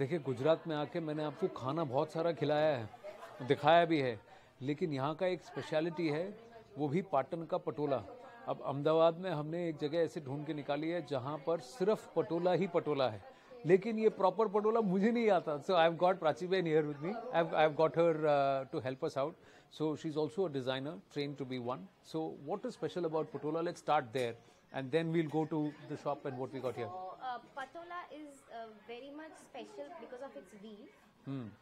देखिए, गुजरात में आके मैंने आपको खाना बहुत सारा खिलाया है, दिखाया भी है, लेकिन यहाँ का एक स्पेशलिटी है, वो भी पाटन का पटोला। अब अहमदाबाद में हमने एक जगह ऐसे ढूंढ के निकाली है, जहाँ पर सिर्फ़ पटोला ही पटोला है। लेकिन ये प्रॉपर पटोला मुझे नहीं आता so I have got Prachi ben here with me I have got her to help us out so she is also a designer train to be one so what is special about Patola let's start there and then we'll go to the shop and what we got here. So, uh, patola is uh, very much special because of its weave.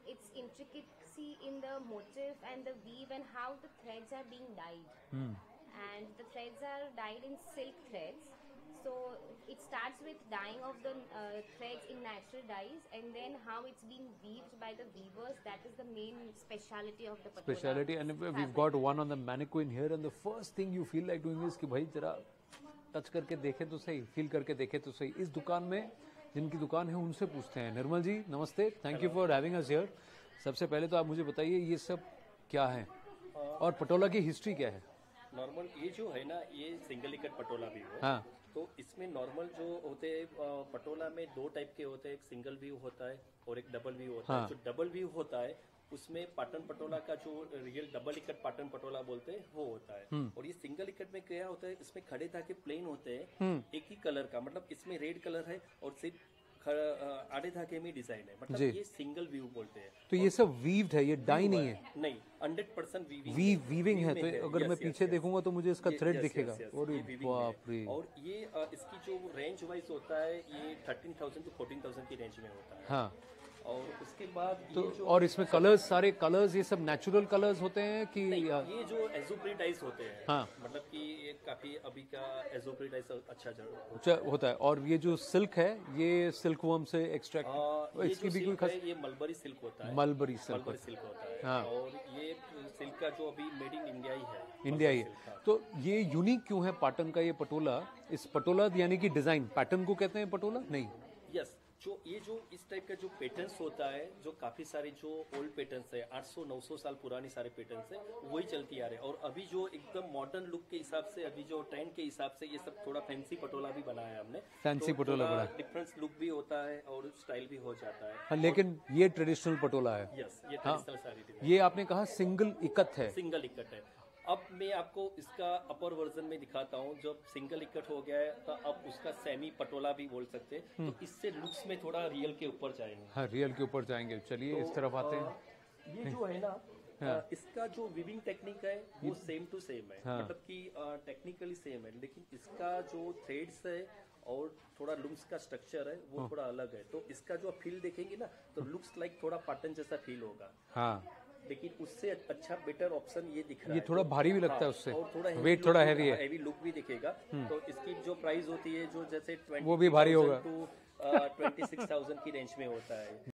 Its intricacy in the motif and the weave and how the threads are being dyed. And the threads are dyed in silk threads. So it starts with dyeing of the uh, threads in natural dyes, and then how it's being weaved by the weavers. That is the main speciality of the patola. Speciality and we've fabric. got one on the mannequin here and the first thing you feel like doing is कि भाई जरा touch करके देखे तो सही feel करके देखे तो सही इस दुकान में जिनकी दुकान है उनसे पूछते हैं निर्मल जी नमस्ते thank you for having us here सबसे पहले तो आप मुझे बताइए ये सब क्या है और पटोला की हिस्ट्री क्या है नॉर्मल ये जो है ना ये सिंगल इकट पटोला भी हो हाँ तो इसमें नॉर्मल जो होते हैं पटोला में दो टाइप के होते हैं एक सिंगल व्यू होता है और एक डबल व्यू होता हाँ। है। जो डबल व्यू होता है उसमें पाटन पटोला का जो रियल डबल इकट पाटन पटोला बोलते हैं वो होता है। हम्म। और ये सिंगल इकट में क्या होता है इसमें खड़े धागे प्लेन होते हैं हम्म। एक ही कलर का मतलब इसमें रेड कलर है और सिर्फ़ आधे धागे में डिज़ाइन है। मतलब ये सिंगल व्यू बोलते हैं। तो ये सब वीव्ड है ये डाई नहीं है? नहीं वीविंग वी वीविंग है तो अगर मैं पीछे देखूँगा तो मुझे इसका थ्रेड दिखेगा। बाप रे। और ये इसकी जो रेंज वाइज होता है ये thirteen thousand to fourteen thousand की रेंज में होता है। हाँ। और उसके बाद तो और इसमें कलर्स सारे कलर्स ये सब नेचुरल कलर्स होते हैं कि ये जो एजोप्रीडाइज होते हैं हाँ। मतलब कि ये काफ़ी अभी का एजोप्रीडाइज अच्छा रहा अच्छा होता है। और ये जो सिल्क है ये सिल्क वर्म से एक्सट्रैक्ट ये इसकी भी कोई खास ये मलबरी सिल्क होता है। मलबरी सिल्क मलबरी सिल्क होता है। हाँ। और ये सिल्क का जो अभी मेड इन इंडिया ही है इंडिया ही। है। तो ये यूनिक क्यों है पाटन का ये पटोला? इस पटोला यानी कि डिज़ाइन पैटर्न को कहते हैं पटोला? नहीं। यस जो ये जो इस टाइप का जो पैटर्न्स होता है जो काफ़ी सारे जो ओल्ड पैटर्न्स है 800 900 साल पुरानी सारे पैटर्न्स है वही चलती आ रहे हैं। और अभी जो एकदम मॉडर्न लुक के हिसाब से अभी जो ट्रेंड के हिसाब से ये सब थोड़ा फैंसी पटोला भी बनाया है हमने। Fancy पटोला बनाया। डिफरेंस लुक भी होता है और स्टाइल भी हो जाता है। हाँ, लेकिन ये ट्रेडिशनल पटोला है। यस ये हाँ। ये आपने कहा सिंगल इकत है। सिंगल इकट है। अब मैं आपको इसका अपर वर्जन में दिखाता हूँ। जब सिंगल इकट हो गया है तो अब उसका सेमी पटोला भी बोल सकते हैं। हम्म। तो इससे लुक्स में थोड़ा रियल के ऊपर जाएँगे। हाँ रियल के ऊपर जाएँगे। चलिए तो, इस तरफ़ आते हैं। ये जो है ना अ, इसका जो विविंग टेक्निक है वो सेम टू सेम है। हाँ। मतलब कि टेक्निकली सेम है। लेकिन इसका जो थ्रेड्स है और थोड़ा लुक्स का स्ट्रक्चर है हाँ। वो थोड़ा अलग है। तो इसका जो फील देखेंगे ना तो लुक्स लाइक थोड़ा पाटन जैसा फील होगा। हाँ। लेकिन उससे अच्छा बेटर ऑप्शन ये दिख रहा ये है थोड़ा भारी भी लगता है हाँ, उससे। और थोड़ा वेट थोड़ा हैवी है। हैवी लुक भी दिखेगा तो इसकी जो प्राइस होती है जो जैसे वो भी भारी होगा। ट्वेंटी सिक्स थाउज़ेंड की रेंज में होता है